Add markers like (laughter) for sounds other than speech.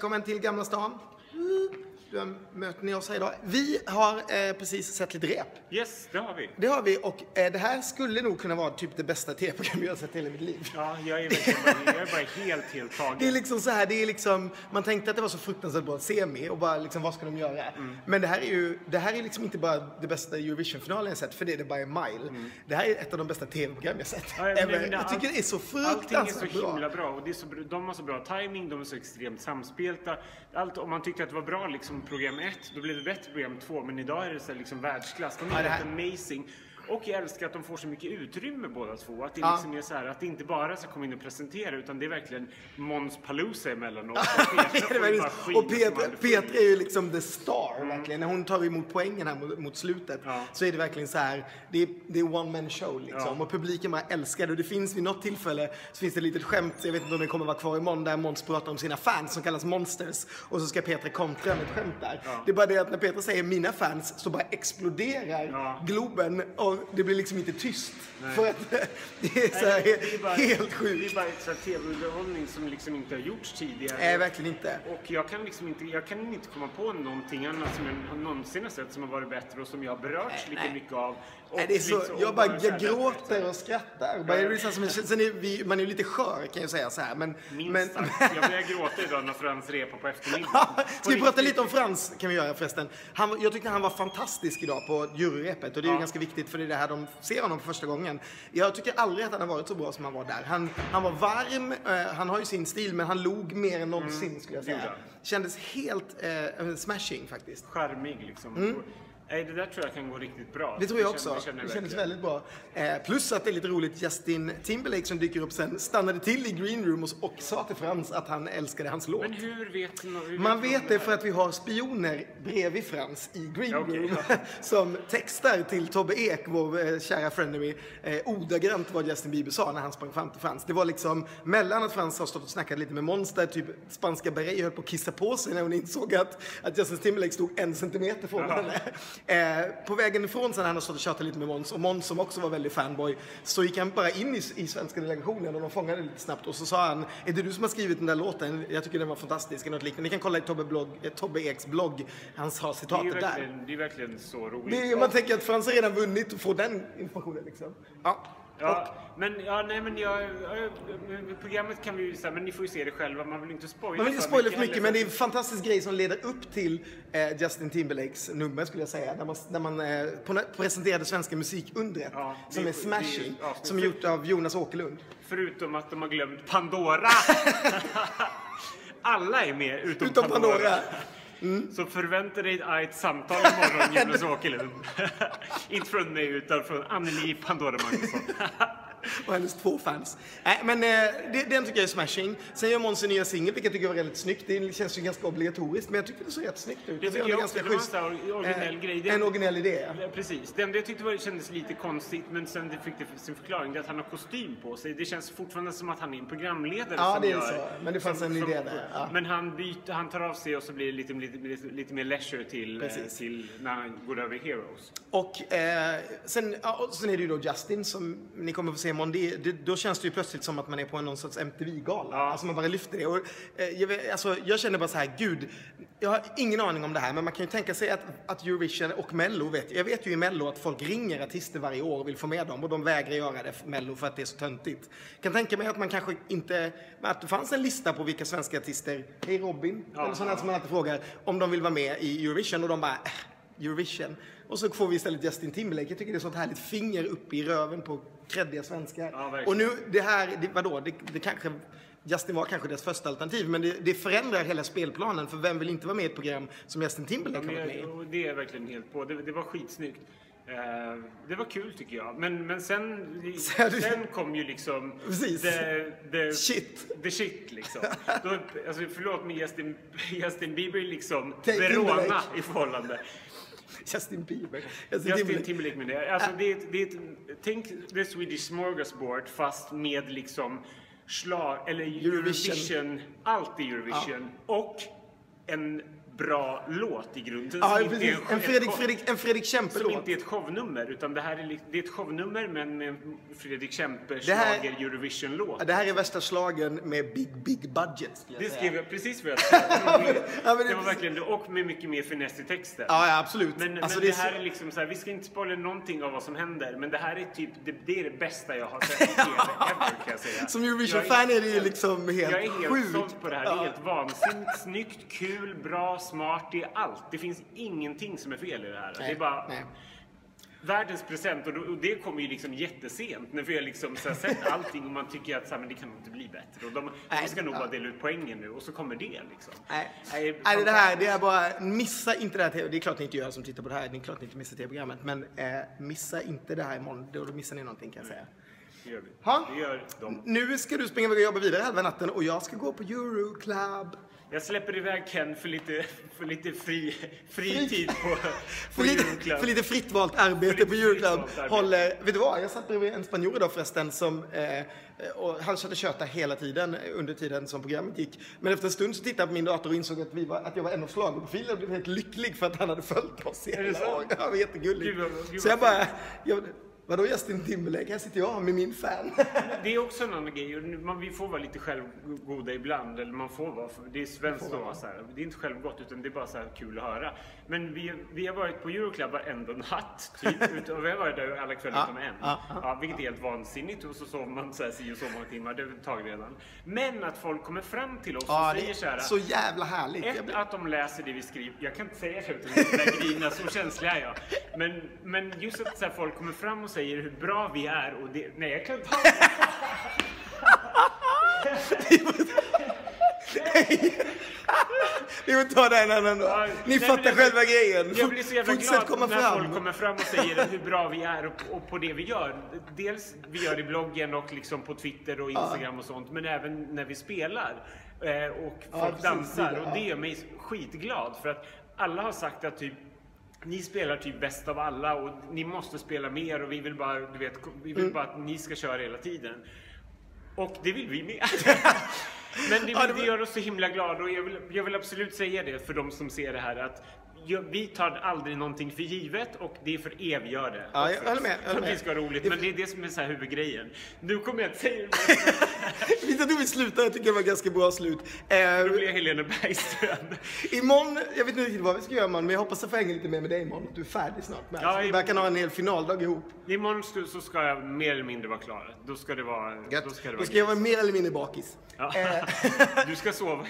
välkommen till Gamla stan. Du möter ni oss här idag. Vi har eh, precis sett lite rep. Yes, det har vi. Det har vi och eh, det här skulle nog kunna vara typ det bästa tv-program jag har sett i hela mitt liv. Ja, jag är, verkligen bara, jag är bara helt, helt tagen. Det är liksom så här, det är liksom, man tänkte att det var så fruktansvärt bra semi och bara liksom, vad ska de göra? Men det här är ju, det här är liksom inte bara det bästa Eurovision-finalen jag sett, för det är det by a mile. Det här är ett av de bästa tv-program jag sett. Ja, ever. men jag tycker det är så Allting är så fruktansvärt bra. himla bra och det är så, bra- de har så bra timing, de är så extremt samspelta. Allt, om man tyckte att det var bra liksom program 1, då blev det bättre program 2. Men idag är det så liksom världsklass. De är Ja, helt amazing. Och jag älskar att de får så mycket utrymme båda två. Att det Ja. liksom är så här, att det inte bara ska komma in och presentera utan det är verkligen Måns Palooza emellanåt. Och (laughs) och Petra. Petra är ju liksom the star verkligen. När hon tar emot poängen här mot, mot slutet Ja. så är det verkligen så här. Det är, det är one man show liksom. Ja. Och publiken bara älskar det. Och det finns vid något tillfälle så finns det ett litet skämt, jag vet inte om det kommer vara kvar imorgon, där Måns pratar om sina fans som kallas monsters. Och så ska Petra kontra med ett skämt där. Det är bara det att när Petra säger mina fans så bara exploderar. Globen och det blir liksom inte tyst. För att (laughs) det är så här Nej, det är bara- helt Det sjukt. är bara så tv-underhållning som liksom inte har gjorts tidigare. Nej, verkligen inte. Och jag kan liksom inte, jag kan inte komma på någonting annat som jag någonsin har sett som har varit bättre och som jag har berörts lika nej. mycket av. Nej, det är så, liksom- jag bara här- jag gråter och skrattar. Bara, det liksom som, en- sen är vi, man är ju lite skör kan jag säga så här. Men, Minst men, sagt. Jag började gråta idag när Frans repade på eftermiddagen. (laughs) Ska vi prata lite om Frans kan vi göra förresten. Han, jag tyckte han var fantastisk idag på juryrepet och det är ju ganska viktigt för det det här de ser honom för första gången. Jag tycker aldrig att han har varit så bra som han var där. Han, han var varm, eh, han har ju sin stil men han log mer än någonsin skulle jag gjorde säga. Kändes helt eh, smashing faktiskt. Charmig liksom. Och, nej, det där tror jag kan gå riktigt bra. Det tror jag också. Det kändes verkligen. väldigt bra. Eh, plus att det är lite roligt, Justin Timberlake som dyker upp sen stannade till i green room och, och sa till Frans att han älskade hans låt. Men hur vet man? Hur Man man vet det för att vi har spioner bredvid Frans i green Ja, okej, room ja. (laughs) som textar till Tobbe Ek, vår eh, kära frenemy, eh, ordagrant vad Justin Bieber sa när han sprang fram till Frans. Det var liksom mellan att Frans har stått och snackat lite med Monster, typ spanska Beret höll på att kissa på sig när hon insåg att, att Justin Timberlake stod en centimeter från henne. Eh, på vägen ifrån sen när han har stått och tjatat lite med Måns och Måns som också var väldigt fanboy så gick han bara in i, i svenska delegationen och de fångade lite snabbt och så sa han Är det du som har skrivit den där låten? Jag tycker den var fantastisk eller något liknande. Ni kan kolla i Tobbe, blogg, eh, Tobbe Eks blogg. Han har är, citatet där. det är verkligen så roligt. Det man tänker att Frans har redan vunnit och får den informationen liksom. Ja. Ja, men, ja, nej, men jag, programmet kan vi ju säga, men ni får ju se det själva. Man vill inte spoila Man vill inte spoila för mycket, heller, men det är en fantastisk grej som leder upp till eh, Justin Timberlakes nummer skulle jag säga. Där man, där man eh, presenterade svenska musikundret Ja, som är smashing. ja, som är gjort av Jonas Åkerlund. Förutom att de har glömt Pandora. (laughs) Alla är med utom, Utom Pandora. Pandora. Så förvänta dig ett samtal imorgon, (laughs) Jonas Åkerlund. (laughs) Inte från mig, utan från Anneli Pandora Magnusson. (laughs) och hennes två fans. Nej, men eh, den tycker jag är smashing. Sen gör Måns en nya singel, vilket jag tycker var väldigt snyggt. Det känns ju ganska obligatoriskt, men jag tycker det såg rätt snyggt ut. Det tycker jag också. Det var en schysst. här originell Eh, grej. Det- En originell idé. Ja, Precis. Det enda jag tyckte var, kändes lite konstigt, men sen det fick det sin förklaring, det är att han har kostym på sig. Det känns fortfarande som att han är en programledare Ja, som det är gör, så. Men det fanns en idé där, ja. Men han, byter, han tar av sig och så blir det lite, lite, lite, lite mer leisure till, eh, Precis. till när han går över Heroes. Och eh, sen, ja, och sen är det ju då Justin som ni kommer få se imorgon. Det, det, då känns det ju plötsligt som att man är på någon sorts MTV-gala. Ja. Alltså man bara lyfter det. Och, eh, jag, vet, alltså, jag känner bara så här, gud, jag har ingen aning om det här, men man kan ju tänka sig att, att Eurovision och Mello, vet, jag vet ju i Mello att folk ringer artister varje år och vill få med dem och de vägrar göra det för Mello för att det är så töntigt. kan tänka mig att man kanske inte, att det fanns en lista på vilka svenska artister, hej Robin, Ja, eller sådana som man alltid frågar, om de vill vara med i Eurovision och de bara, äh, Eurovision. Och så får vi istället Justin Timberlake. Jag tycker det är sånt härligt finger upp i röven på kreddiga svenskar. Ja, och nu, det här, det, vadå, det, det kanske, Justin var kanske deras första alternativ, men det, det förändrar hela spelplanen. För vem vill inte vara med i ett program som Justin Timberlake Men har varit med i? det är verkligen helt på. Det, det var skitsnyggt. Eh, det var kul tycker jag. Men, men sen, (laughs) Sen- kom ju liksom Precis. the, the, Shit. the shit liksom. (laughs) Då, alltså, förlåt men Justin, Justin Bieber liksom Verona i förhållande. (laughs) Justin Bieber. Justin Justin Timberlake. Det. Alltså, det, är ett- det är ett, tänk The Swedish Smorgasbord fast med liksom slag, eller Eurovision, Eurovision. allt i Eurovision och en bra låt i grunden. Ja, som inte är precis. en- Fredrik, Fredrik, en Fredrik Som Kempe-låt. inte är ett shownummer, utan det här är, det är ett shownummer men med Fredrik Kempe Det här- schlager Eurovision-låt. Ja, Det här är värsta slagen med big, big budget. skulle jag Det skrev jag precis vad jag (laughs) skrev. Ja, det Det var verkligen det. Och med mycket mer finess i texten. Ja, ja, absolut. Men, Alltså, men det det, är här är liksom så här, vi ska inte spoila någonting av vad som händer, men det här är typ, det, det är det bästa jag har sett i (laughs) TV ever kan jag säga. Som Eurovision-fan är det ju liksom helt Jag är helt sjukt. såld på det här. Det är helt vansinnigt snyggt, kul, bra, smart. Det är allt. Det finns ingenting som är fel i det här. det är bara nej. världens present och, det kommer ju liksom jättesent när vi har liksom så här sett (laughs) allting och man tycker att så här, men det kan inte bli bättre. Och de, Nej, de ska nog ja. bara dela ut poängen nu och så kommer det liksom. Nej, Nej, nej det här det är bara, missa inte det här. Det är klart ni inte gör som tittar på det här, det är klart ni inte missar TV-programmet. Men eh, missa inte det här imorgon, då, då missar ni någonting kan jag säga. Det gör vi. Ha? Det gör de. Nu ska du springa iväg och jobba vidare halva natten och jag ska gå på Euroclub. Jag släpper iväg Ken för lite, för lite fri, fri tid på, (laughs) För på lite, för lite fritt valt arbete på Euroclub. Håller, vet du vad, jag satt bredvid en spanjor idag förresten som eh, och han körde köta hela tiden under tiden som programmet gick. Men efter en stund så tittade han på min dator och insåg att, vi var, att jag var en av schlagerprofilerna och blev helt lycklig för att han hade följt oss i hela sant? år. Ja, Det var jättegulligt. Gud, gud, så jag bara, jag, vadå Justin Timberlake? Här sitter jag med min fan. (laughs) Det är också en annan grej. vi får vara lite självgoda ibland. Eller man får vara, det är svenskt att vara så här. Det är inte självgott utan det är bara så kul att höra. Men vi, vi har varit på Euroclub varenda natt. Typ, (laughs) och vi har varit där alla kvällar Ja, utom en. ja, Ja, vilket är helt vansinnigt. Och så sover man så här si och så många timmar. Det är ett tag redan. Men att folk kommer fram till oss Ja, och det säger så är här. så jävla härligt. Ett, blir- att de läser det vi skriver. Jag kan inte säga det utan att grina, så känslig är jag. Men, men just att så här, folk kommer fram och säger hur bra vi är och det... Nej, jag kan inte (laughs) Vi får ta det en annan dag. Ja, Ni nej, fattar jag- själva grejen. Jag blir så jävla Fortsätt glad när fram. folk kommer fram och säger hur bra vi är och, och på det vi gör. Dels vi gör i bloggen och liksom på Twitter och Instagram och sånt, men även när vi spelar. Eh, och folk precis, dansar. Och det gör mig skitglad för att alla har sagt att typ ni spelar typ bäst av alla och ni måste spela mer och vi vill bara, du vet, vi Mm. vill bara att ni ska köra hela tiden. Och det vill vi med. (laughs) Men det, det gör oss så himla glada och jag vill, jag vill absolut säga det för de som ser det här att vi tar aldrig någonting för givet och det är för er vi gör det. Ja, jag håller med, jag håller med. ska ha roligt. Men det är det som är så här huvudgrejen. Nu kommer jag att säga det, (laughs) Visst att vi slutar? Jag tycker det var ganska bra slut. Eh, då blir jag Helena Bergström. (laughs) imorgon, jag vet inte riktigt vad vi ska göra imorgon, men jag hoppas att få hänga lite mer med dig imorgon. Att du är färdig snart med Ja. Vi verkar ha en hel finaldag ihop. Imorgon så ska jag mer eller mindre vara klar. Då ska det vara... Gött. Då ska det Då vara ska jag vara mer eller mindre bakis. Ja. (laughs) Du ska sova.